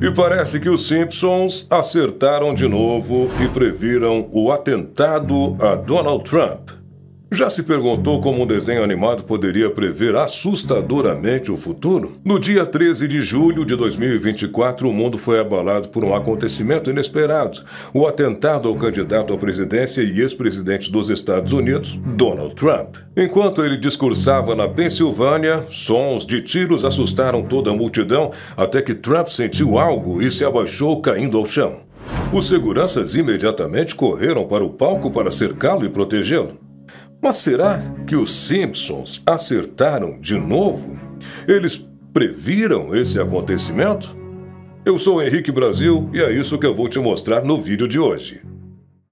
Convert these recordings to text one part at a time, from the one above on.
E parece que os Simpsons acertaram de novo e previram o atentado a Donald Trump. Já se perguntou como um desenho animado poderia prever assustadoramente o futuro? No dia 13 de julho de 2024, o mundo foi abalado por um acontecimento inesperado: o atentado ao candidato à presidência e ex-presidente dos Estados Unidos, Donald Trump. Enquanto ele discursava na Pensilvânia, sons de tiros assustaram toda a multidão até que Trump sentiu algo e se abaixou caindo ao chão. Os seguranças imediatamente correram para o palco para cercá-lo e protegê-lo. Mas será que os Simpsons acertaram de novo? Eles previram esse acontecimento? Eu sou Henrique Brasil e é isso que eu vou te mostrar no vídeo de hoje.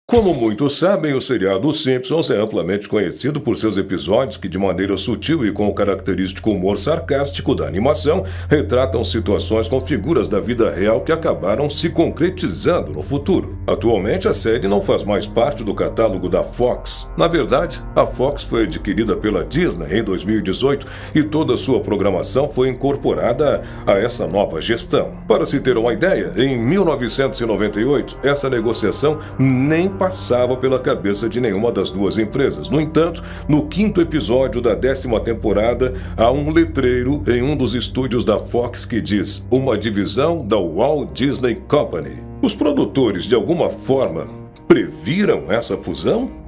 Como muitos sabem, o seriado Simpsons é amplamente conhecido por seus episódios que, de maneira sutil e com o característico humor sarcástico da animação, retratam situações com figuras da vida real que acabaram se concretizando no futuro. Atualmente, a série não faz mais parte do catálogo da Fox. Na verdade, a Fox foi adquirida pela Disney em 2018 e toda sua programação foi incorporada a essa nova gestão. Para se ter uma ideia, em 1998, essa negociação nem passava pela cabeça de nenhuma das duas empresas. No entanto, no quinto episódio da décima temporada, há um letreiro em um dos estúdios da Fox que diz: uma divisão da Walt Disney Company. Os produtores, de alguma forma, previram essa fusão?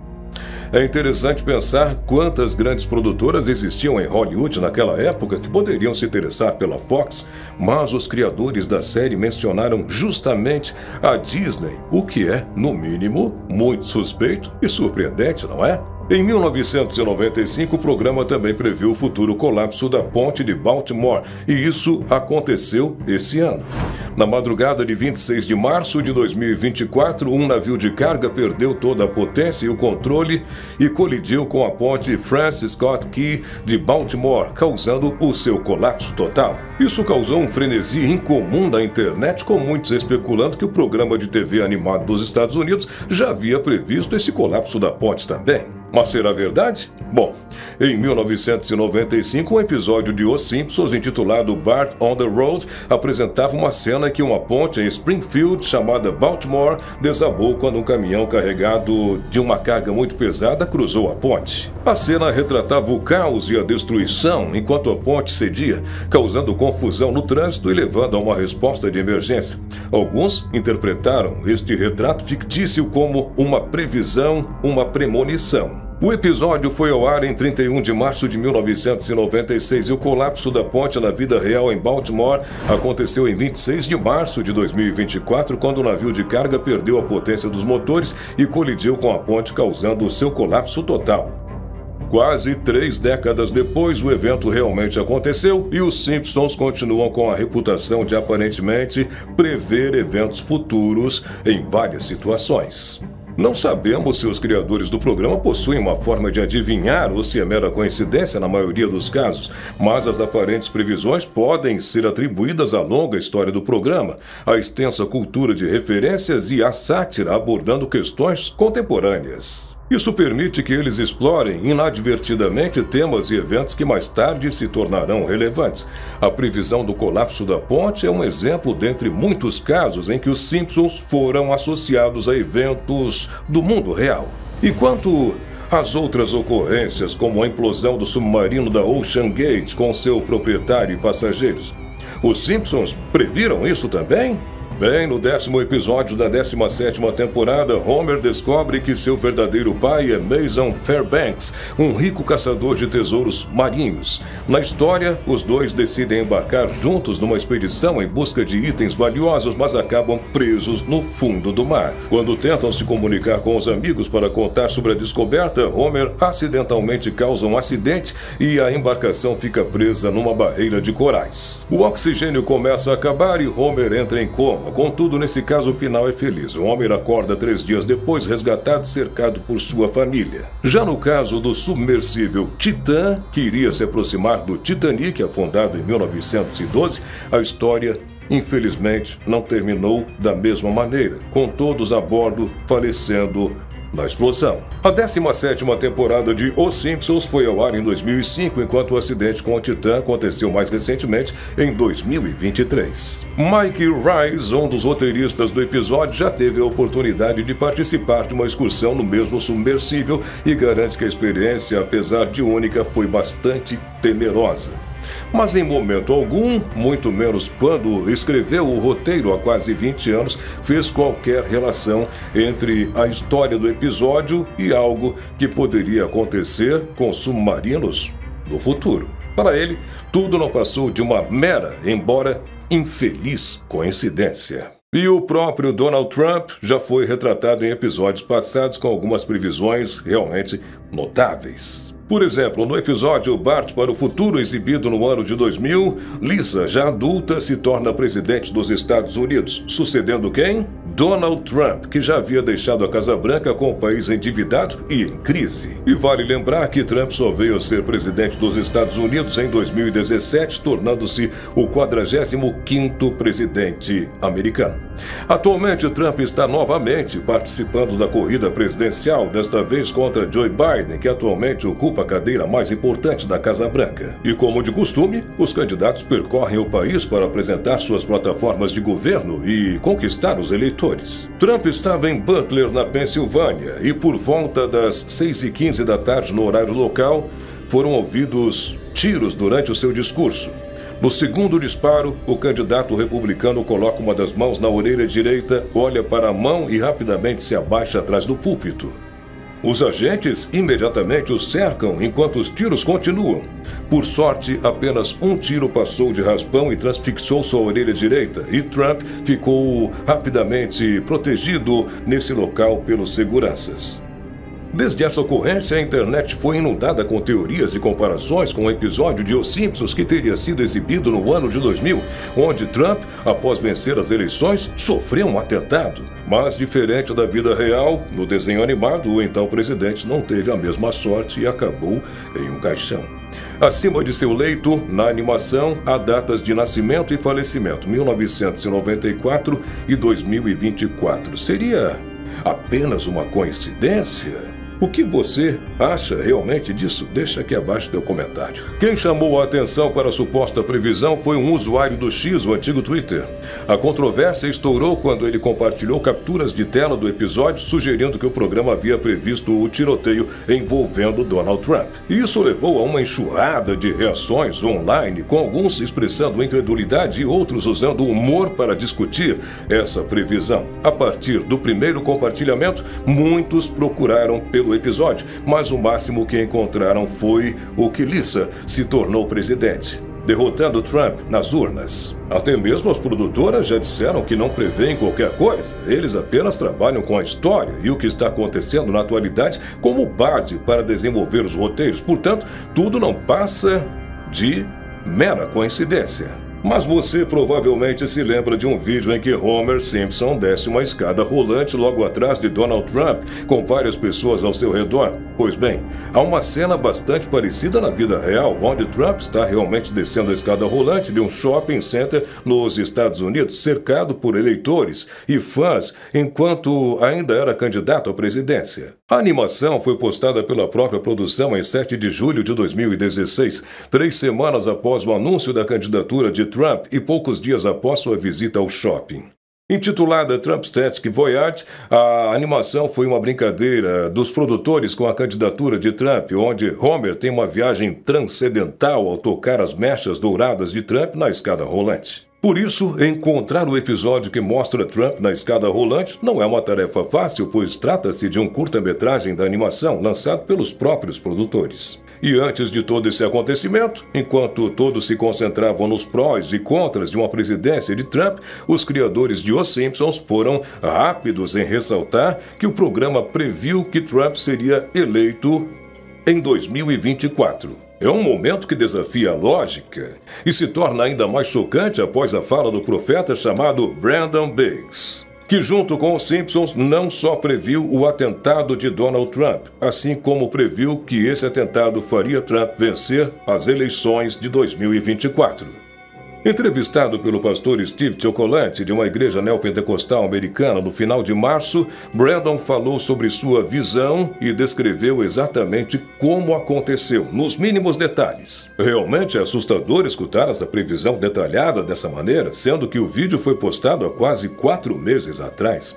É interessante pensar quantas grandes produtoras existiam em Hollywood naquela época que poderiam se interessar pela Fox, mas os criadores da série mencionaram justamente a Disney, o que é, no mínimo, muito suspeito e surpreendente, não é? Em 1995, o programa também previu o futuro colapso da ponte de Baltimore, e isso aconteceu esse ano. Na madrugada de 26 de março de 2024, um navio de carga perdeu toda a potência e o controle e colidiu com a ponte Francis Scott Key de Baltimore, causando o seu colapso total. Isso causou um frenesi incomum na internet, com muitos especulando que o programa de TV animado dos Estados Unidos já havia previsto esse colapso da ponte também. Mas será verdade? Bom, em 1995, um episódio de Os Simpsons intitulado Bart on the Road apresentava uma cena em que uma ponte em Springfield chamada Baltimore desabou quando um caminhão carregado de uma carga muito pesada cruzou a ponte. A cena retratava o caos e a destruição enquanto a ponte cedia, causando confusão no trânsito e levando a uma resposta de emergência. Alguns interpretaram este retrato fictício como uma previsão, uma premonição. O episódio foi ao ar em 31 de março de 1996 e o colapso da ponte na vida real em Baltimore aconteceu em 26 de março de 2024, quando o navio de carga perdeu a potência dos motores e colidiu com a ponte, causando o seu colapso total. Quase três décadas depois, o evento realmente aconteceu e os Simpsons continuam com a reputação de aparentemente prever eventos futuros em várias situações. Não sabemos se os criadores do programa possuem uma forma de adivinhar ou se é mera coincidência na maioria dos casos, mas as aparentes previsões podem ser atribuídas à longa história do programa, à extensa cultura de referências e à sátira abordando questões contemporâneas. Isso permite que eles explorem inadvertidamente temas e eventos que mais tarde se tornarão relevantes. A previsão do colapso da ponte é um exemplo dentre muitos casos em que os Simpsons foram associados a eventos do mundo real. E quanto às outras ocorrências, como a implosão do submarino da Ocean Gate com seu proprietário e passageiros, os Simpsons previram isso também? Bem, no décimo episódio da 17 temporada, Homer descobre que seu verdadeiro pai é Mason Fairbanks, um rico caçador de tesouros marinhos. Na história, os dois decidem embarcar juntos numa expedição em busca de itens valiosos, mas acabam presos no fundo do mar. Quando tentam se comunicar com os amigos para contar sobre a descoberta, Homer acidentalmente causa um acidente e a embarcação fica presa numa barreira de corais. O oxigênio começa a acabar e Homer entra em coma. Contudo, nesse caso, o final é feliz. O homem acorda três dias depois, resgatado e cercado por sua família. Já no caso do submersível Titã, que iria se aproximar do Titanic, afundado em 1912, a história infelizmente não terminou da mesma maneira, com todos a bordo falecendo na explosão. A 17ª temporada de Os Simpsons foi ao ar em 2005, enquanto o acidente com a Titã aconteceu mais recentemente em 2023. Mike Rice, um dos roteiristas do episódio, já teve a oportunidade de participar de uma excursão no mesmo submersível e garante que a experiência, apesar de única, foi bastante temerosa mas em momento algum, muito menos quando escreveu o roteiro há quase 20 anos, fez qualquer relação entre a história do episódio e algo que poderia acontecer com submarinos no futuro. Para ele, tudo não passou de uma mera, embora infeliz coincidência. E o próprio Donald Trump já foi retratado em episódios passados com algumas previsões realmente notáveis. Por exemplo, no episódio Bart para o Futuro, exibido no ano de 2000, Lisa, já adulta, se torna presidente dos Estados Unidos, sucedendo quem? Donald Trump, que já havia deixado a Casa Branca com o país endividado e em crise. E vale lembrar que Trump só veio a ser presidente dos Estados Unidos em 2017, tornando-se o 45º presidente americano. Atualmente, Trump está novamente participando da corrida presidencial, desta vez contra Joe Biden, que atualmente ocupa a cadeira mais importante da Casa Branca. E como de costume, os candidatos percorrem o país para apresentar suas plataformas de governo e conquistar os eleitores. Trump estava em Butler, na Pensilvânia, e por volta das 6h15 da tarde, no horário local, foram ouvidos tiros durante o seu discurso. No segundo disparo, o candidato republicano coloca uma das mãos na orelha direita, olha para a mão e rapidamente se abaixa atrás do púlpito. Os agentes imediatamente o cercam enquanto os tiros continuam. Por sorte, apenas um tiro passou de raspão e transfixou sua orelha direita, e Trump ficou rapidamente protegido nesse local pelos seguranças. Desde essa ocorrência, a internet foi inundada com teorias e comparações com o um episódio de Os Simpsons que teria sido exibido no ano de 2000, onde Trump, após vencer as eleições, sofreu um atentado. Mas, diferente da vida real, no desenho animado, o então presidente não teve a mesma sorte e acabou em um caixão. Acima de seu leito, na animação, há datas de nascimento e falecimento, 1994 e 2024. Seria apenas uma coincidência? O que você acha realmente disso? Deixa aqui abaixo teu comentário. Quem chamou a atenção para a suposta previsão foi um usuário do X, o antigo Twitter. A controvérsia estourou quando ele compartilhou capturas de tela do episódio, sugerindo que o programa havia previsto o tiroteio envolvendo Donald Trump. Isso levou a uma enxurrada de reações online, com alguns expressando incredulidade e outros usando humor para discutir essa previsão. A partir do primeiro compartilhamento, muitos procuraram pelo pelo episódio, mas o máximo que encontraram foi o que Lisa se tornou presidente derrotando Trump nas urnas. Até mesmo as produtoras já disseram que não prevêem qualquer coisa, eles apenas trabalham com a história e o que está acontecendo na atualidade como base para desenvolver os roteiros, portanto, tudo não passa de mera coincidência. Mas você provavelmente se lembra de um vídeo em que Homer Simpson desce uma escada rolante logo atrás de Donald Trump, com várias pessoas ao seu redor. Pois bem, há uma cena bastante parecida na vida real, onde Trump está realmente descendo a escada rolante de um shopping center nos Estados Unidos, cercado por eleitores e fãs, enquanto ainda era candidato à presidência. A animação foi postada pela própria produção em 7 de julho de 2016, três semanas após o anúncio da candidatura de Trump e poucos dias após sua visita ao shopping. Intitulada Trump Static Voyage, a animação foi uma brincadeira dos produtores com a candidatura de Trump, onde Homer tem uma viagem transcendental ao tocar as mechas douradas de Trump na escada rolante. Por isso, encontrar o episódio que mostra Trump na escada rolante não é uma tarefa fácil, pois trata-se de um curta-metragem da animação lançado pelos próprios produtores. E antes de todo esse acontecimento, enquanto todos se concentravam nos prós e contras de uma presidência de Trump, os criadores de Os Simpsons foram rápidos em ressaltar que o programa previu que Trump seria eleito em 2024. É um momento que desafia a lógica e se torna ainda mais chocante após a fala do profeta chamado Brandon Biggs que, junto com os Simpsons, não só previu o atentado de Donald Trump, assim como previu que esse atentado faria Trump vencer as eleições de 2024. Entrevistado pelo pastor Steve Chocolate de uma igreja neopentecostal americana no final de março, Brandon falou sobre sua visão e descreveu exatamente como aconteceu, nos mínimos detalhes. Realmente é assustador escutar essa previsão detalhada dessa maneira, sendo que o vídeo foi postado há quase quatro meses atrás.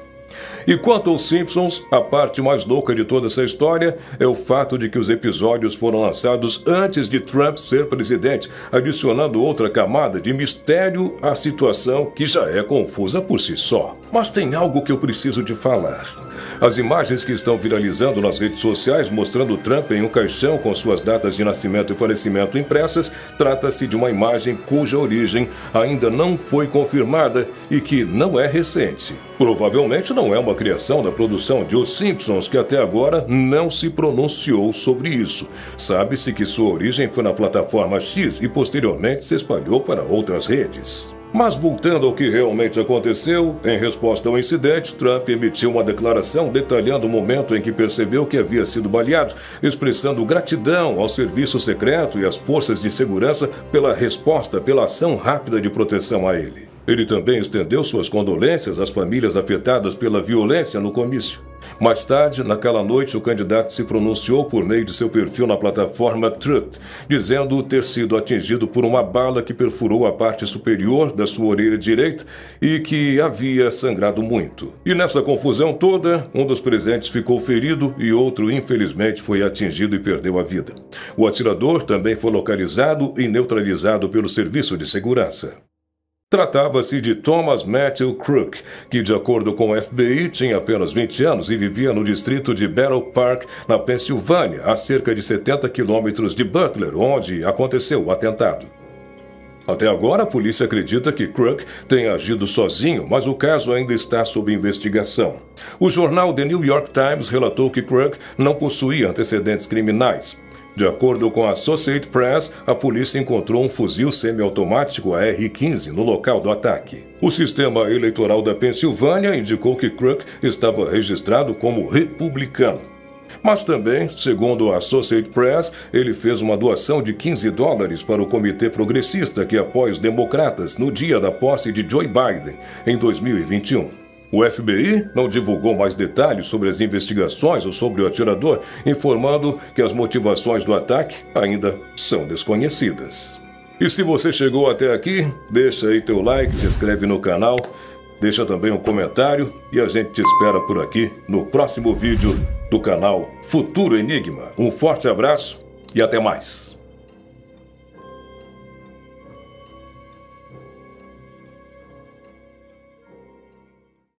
E quanto aos Simpsons, a parte mais louca de toda essa história é o fato de que os episódios foram lançados antes de Trump ser presidente, adicionando outra camada de mistério à situação que já é confusa por si só. Mas tem algo que eu preciso te falar. As imagens que estão viralizando nas redes sociais mostrando Trump em um caixão com suas datas de nascimento e falecimento impressas, trata-se de uma imagem cuja origem ainda não foi confirmada e que não é recente. Provavelmente não é uma criação da produção de Os Simpsons, que até agora não se pronunciou sobre isso. Sabe-se que sua origem foi na plataforma X e posteriormente se espalhou para outras redes. Mas voltando ao que realmente aconteceu, em resposta ao incidente, Trump emitiu uma declaração detalhando o momento em que percebeu que havia sido baleado, expressando gratidão ao serviço secreto e às forças de segurança pela resposta, pela ação rápida de proteção a ele. Ele também estendeu suas condolências às famílias afetadas pela violência no comício. Mais tarde, naquela noite, o candidato se pronunciou por meio de seu perfil na plataforma Truth, dizendo ter sido atingido por uma bala que perfurou a parte superior da sua orelha direita e que havia sangrado muito. E nessa confusão toda, um dos presentes ficou ferido e outro, infelizmente, foi atingido e perdeu a vida. O atirador também foi localizado e neutralizado pelo serviço de segurança. Tratava-se de Thomas Matthew Crook, que, de acordo com o FBI, tinha apenas 20 anos e vivia no distrito de Battle Park, na Pensilvânia, a cerca de 70 quilômetros de Butler, onde aconteceu o atentado. Até agora, a polícia acredita que Crook tenha agido sozinho, mas o caso ainda está sob investigação. O jornal The New York Times relatou que Crook não possuía antecedentes criminais. De acordo com a Associated Press, a polícia encontrou um fuzil semiautomático AR-15 no local do ataque. O sistema eleitoral da Pensilvânia indicou que Crook estava registrado como republicano. Mas também, segundo a Associated Press, ele fez uma doação de 15 dólares para o Comitê Progressista que apoia os democratas no dia da posse de Joe Biden, em 2021. O FBI não divulgou mais detalhes sobre as investigações ou sobre o atirador, informando que as motivações do ataque ainda são desconhecidas. E se você chegou até aqui, deixa aí teu like, se inscreve no canal, deixa também um comentário e a gente te espera por aqui no próximo vídeo do canal Futuro Enigma. Um forte abraço e até mais!